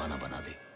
दीवाना बना दे।